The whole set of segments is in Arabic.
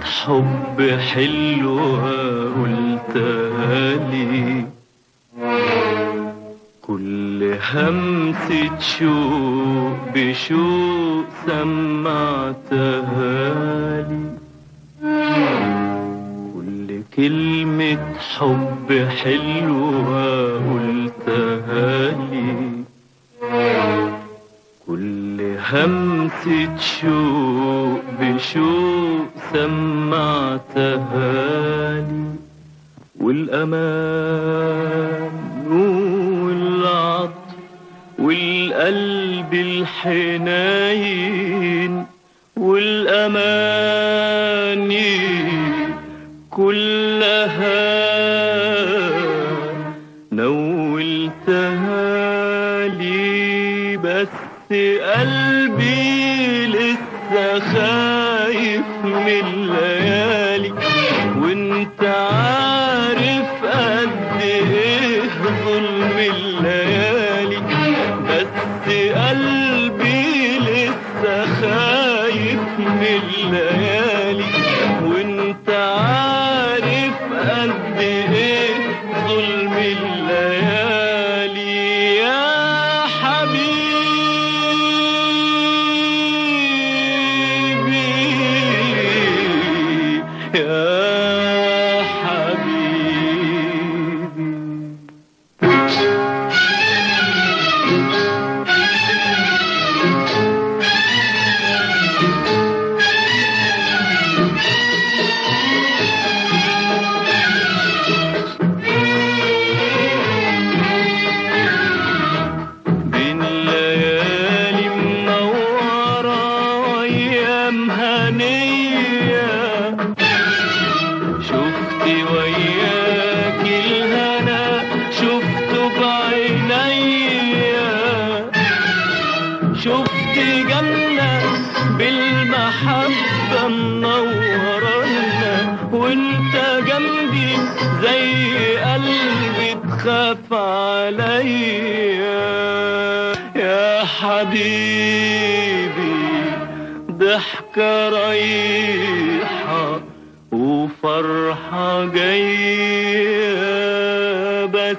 حب حلوة قلتها لي كل همسة شوق بشوق سمعتها لي كل كلمة حب حلوة قلتها لي همسة شوق بشوق سمعتها لي والأمان والعطف والقلب الحنين والأماني كلها خايف من الليالي وانت عارف قد إيه ظلم الليالي. بس قلبي لسه خايف من الليالي وانت عارف وانت جنبي زي قلبي تخاف عليا. يا حبيبي ضحكة رايحة وفرحة جاية. بس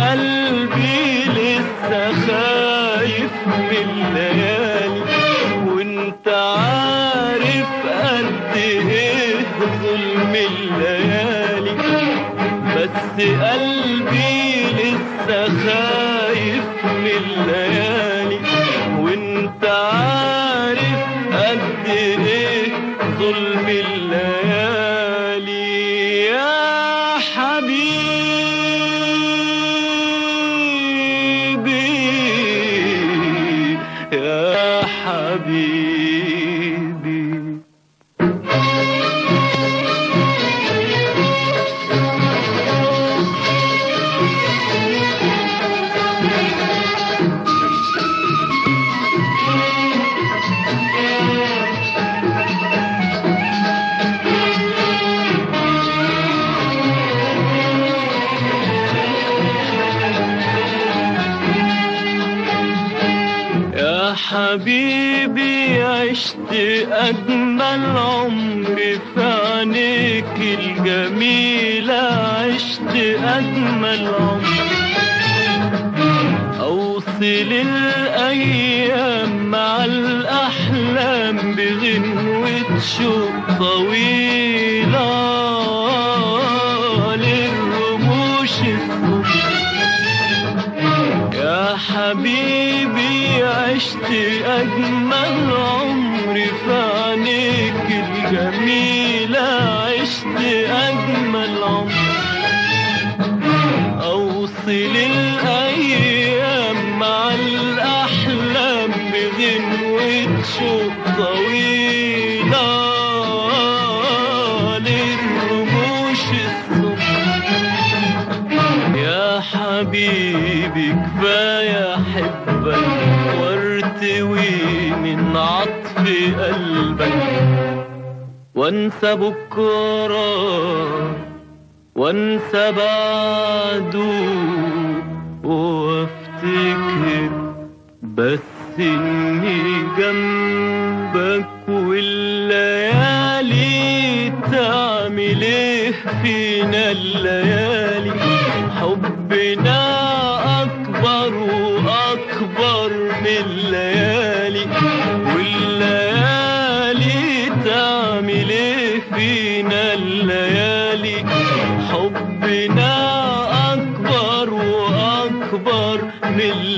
قلبي لسه خايف من الليالي وانت عارف قد إيه ظلم الليالي بس قلبي لسه خايف من الليالي. وانت عارف قد إيه ظلم الليالي. يا حبيبي يا حبيبي. حبيبي عشت أجمل عمر في عينيك الجميلة عشت أجمل عمر. أوصل الأيام مع الأحلام بغنوة شوق طويلة أجمل عمري في عينيك الجميلة عشت أجمل عمر. أوصل الأيام مع الأحلام بغنوة شوق طويلة للرموش الصبح يا حبيبي كفاية أحبك وارتوي من عطف قلبك. وانسى بكرة وانسى بعده. وافتكر بس إني جنبك والليالي فينا الليالي؟ حبنا أكبر من الليالي والليالي تعمل إيه فينا الليالي. حبنا أكبر وأكبر من الليالي